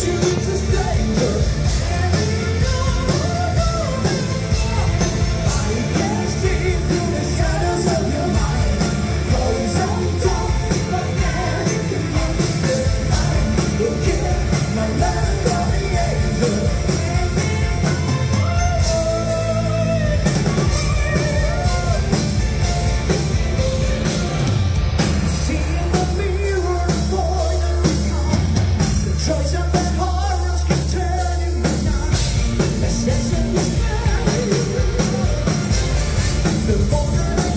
to the morning.